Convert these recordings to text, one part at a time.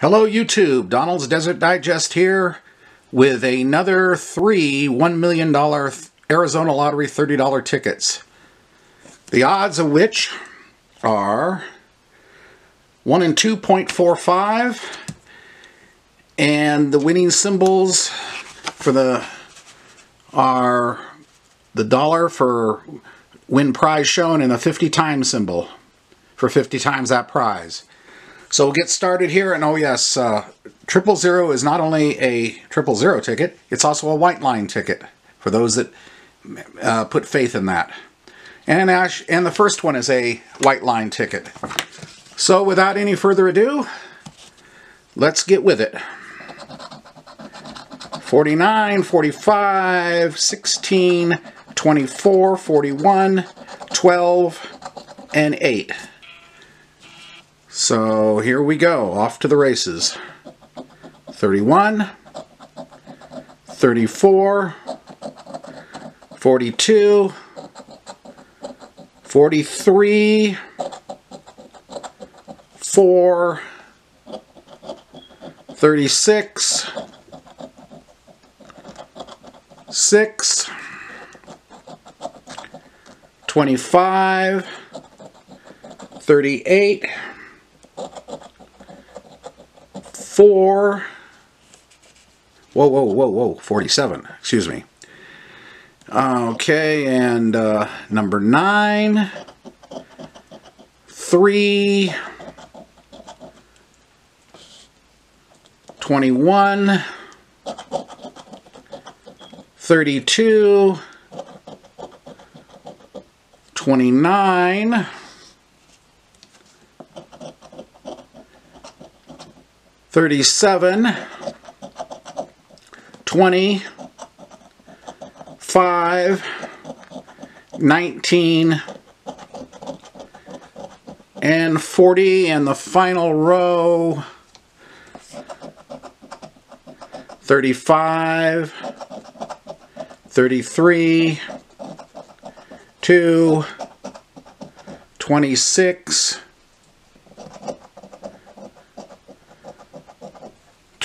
Hello YouTube, Donald's Desert Digest here with another three $1 million Arizona Lottery $30 tickets. The odds of which are 1 in 2.45 and the winning symbols for the are the dollar for win prize shown and the 50 times symbol for 50 times that prize. So we'll get started here, and oh yes, uh, Triple Zero is not only a Triple Zero ticket, it's also a white line ticket for those that uh, put faith in that. And, Ash, and the first one is a white line ticket. So without any further ado, let's get with it. 49, 45, 16, 24, 41, 12, and 8. So here we go, off to the races. 31, 34, 42, 43, 4, 36, 6, 25, 38, four, whoa, whoa, whoa, whoa, 47, excuse me. Okay, and uh, number nine, three, 21, 32, 29, 37, 20, 5, 19, and 40, and the final row, 35, 33, 2, 26,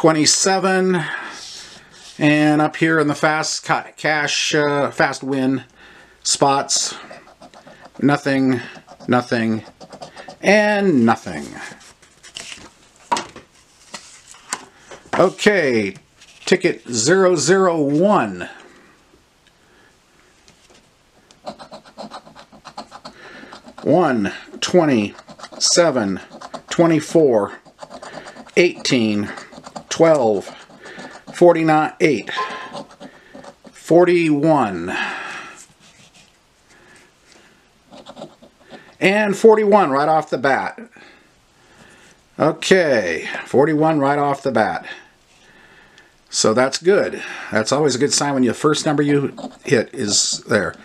27 and up here in the fast cash uh, fast win spots nothing nothing and nothing. Okay ticket 001 1 20 7 24 18 12, 49, 8, 41, and 41 right off the bat. Okay, 41 right off the bat. So that's good. That's always a good sign when the first number you hit is there.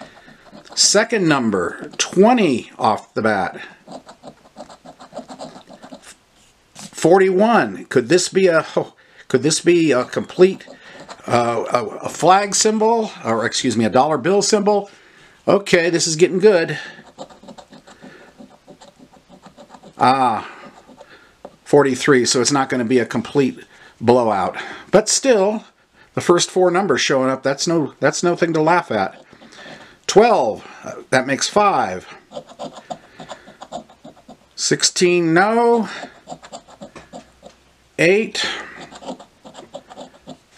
Second number, 20 off the bat. 41. Could this be a oh, could this be a complete uh, a, flag symbol, or excuse me, a dollar bill symbol? Okay, this is getting good. Ah, 43, so it's not going to be a complete blowout. But still, the first four numbers showing up, that's no that's no thing to laugh at. 12, uh, that makes 5. 16, no. 8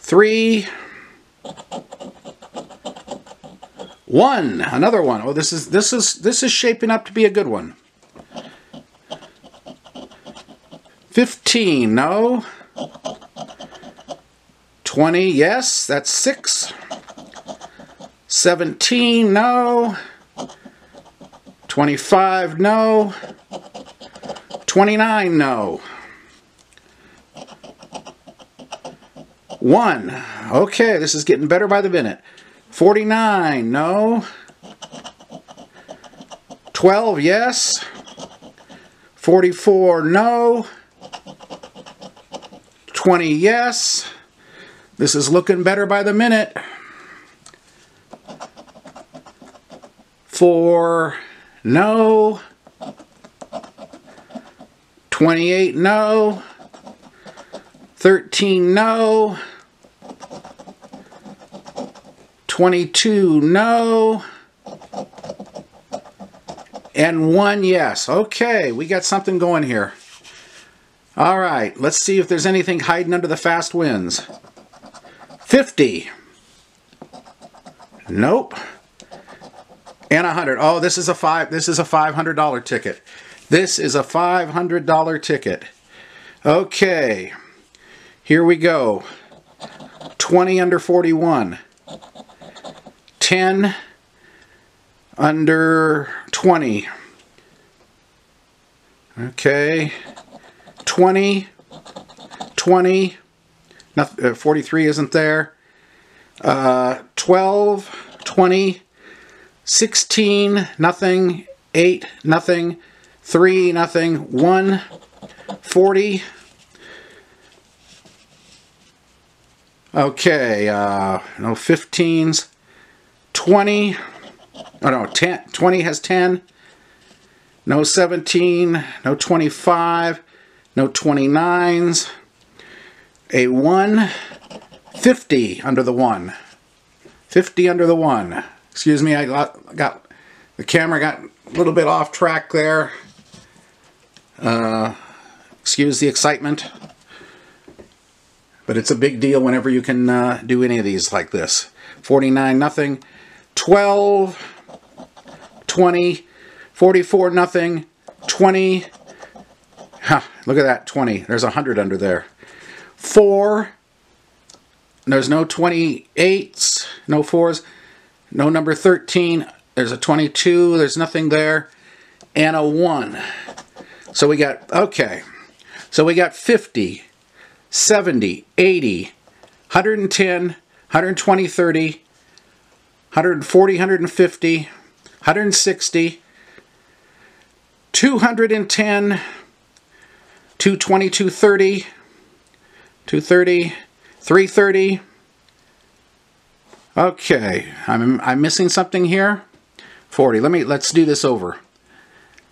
three, one. Another one. Oh, this is this is this is shaping up to be a good one. Fifteen. No. Twenty. Yes, that's six. Seventeen. No. Twenty-five. No. Twenty-nine. No. 1. Okay, this is getting better by the minute. 49, no. 12, yes. 44, no. 20, yes. This is looking better by the minute. 4, no. 28, no. 13 no. 22 no. And one yes. Okay, we got something going here. All right, let's see if there's anything hiding under the fast winds. 50. Nope. And a 100. Oh, this is a 5 this is a $500 ticket. This is a $500 ticket. Okay. Here we go. 20 under 41. 10 under 20. Okay. 20. 20. Nothing, uh, 43 isn't there. Uh, 12. 20. 16. Nothing. 8. Nothing. 3. Nothing. 1. 40. Okay, uh, no 15s. 20. Oh no, 10. 20 has 10. No 17. No 25. No 29s. A 1. 50 under the 1. 50 under the 1. Excuse me, I got, got the camera got a little bit off track there. Uh, excuse the excitement. But it's a big deal whenever you can uh, do any of these like this. 49 nothing, 12, 20, 44 nothing, 20. Huh, look at that, 20. There's a 100 under there. 4. There's no 28s, no 4s. No number 13. There's a 22. There's nothing there. And a 1. So we got, okay. So we got 50, 70, 80, 110, 120, 30, 140, 150, 160, 210, 220, 230, 230, 330. Okay, I'm, I'm missing something here. 40. Let me, let's do this over.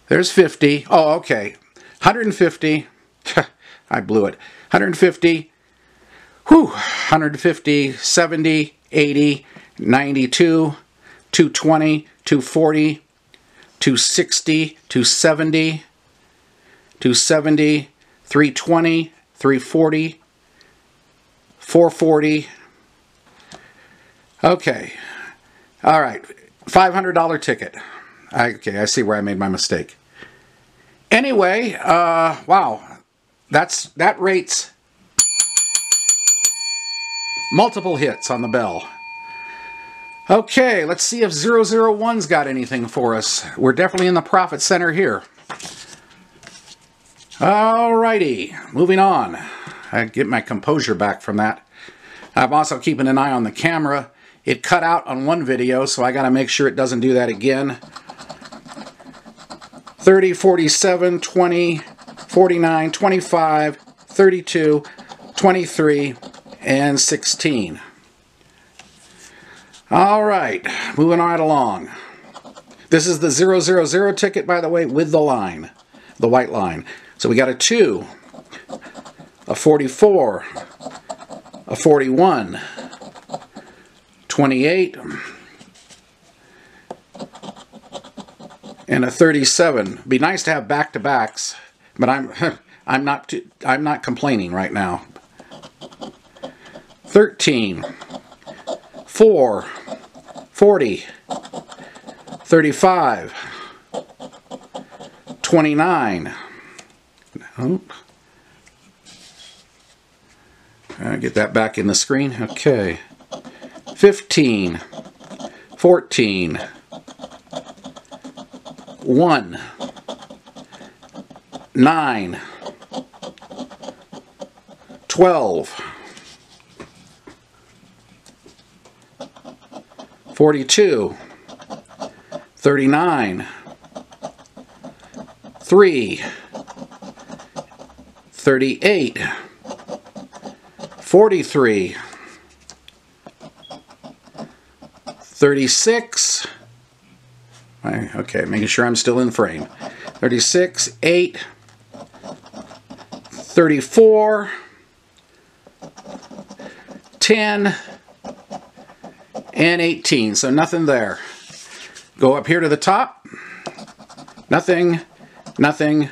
There's 50. Oh, okay. 150. I blew it. 150, whew, 150, 70, 80, 92, 220, 240, 260, 270, 270, 320, 340, 440. Okay. All right. $500 ticket. Okay, I see where I made my mistake. Anyway, uh, wow, that's that rates multiple hits on the bell. Okay, let's see if 001's got anything for us. We're definitely in the profit center here. Alrighty, moving on. I get my composure back from that. I'm also keeping an eye on the camera. It cut out on one video, so I got to make sure it doesn't do that again. 30, 47, 20, 49, 25, 32, 23, and 16. All right, moving right along. This is the 000 ticket, by the way, with the line, the white line. So we got a 2, a 44, a 41, 28, and a 37. Be nice to have back-to-backs. But I'm I'm not I'm not complaining right now. 13 4 40 35 29 oh. Uh, I get that back in the screen. Okay. 15 14 1 9, 12, 42, 39, 3, 38, 43, 36, okay, making sure I'm still in frame, 36, 8, 34, 10, and 18. So nothing there. Go up here to the top. Nothing, nothing,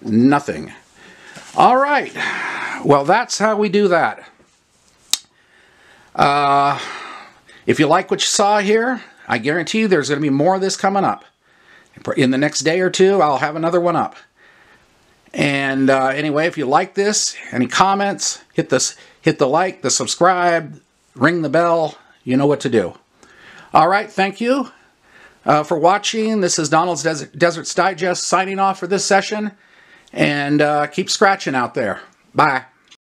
nothing. All right. Well, that's how we do that. Uh, if you like what you saw here, I guarantee you there's going to be more of this coming up. In the next day or two, I'll have another one up. And uh, anyway, if you like this, any comments, hit this, hit the like, the subscribe, ring the bell. You know what to do. All right, thank you uh, for watching. This is Donald's Desert, Deserts Digest signing off for this session. And uh, keep scratching out there. Bye.